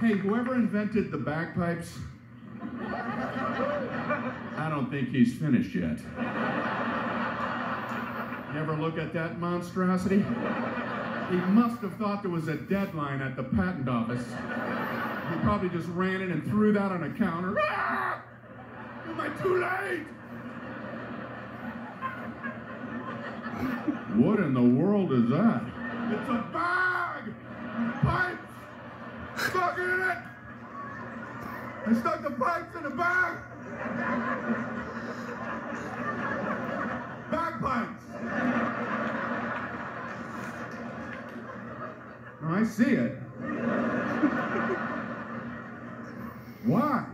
Hey, whoever invented the bagpipes, I don't think he's finished yet. Never look at that monstrosity? He must have thought there was a deadline at the patent office. He probably just ran in and threw that on a counter. Ah! Am I too late? What in the world is that? It's a bag! Pipes! Stuck in it! I stuck the pipes in the bag! Bagpipes! Oh, I see it. Why?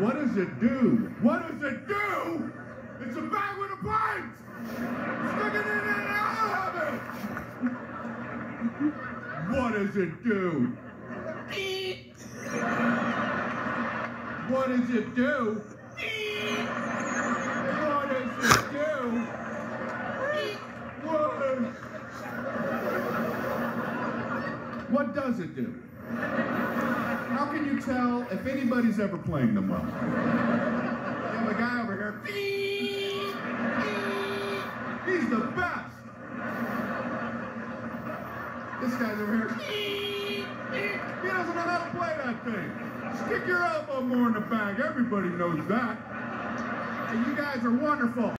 What does it do? What does it do? It's a bag with a pipes! Stick it in and out of it! What does it do? What does it do? What does it do? What? What does it do? How can you tell if anybody's ever playing them well? You have a guy over here. He's the best. This guy's over here. He doesn't know how to play that thing. Stick your elbow more in the bag. Everybody knows that. And you guys are wonderful.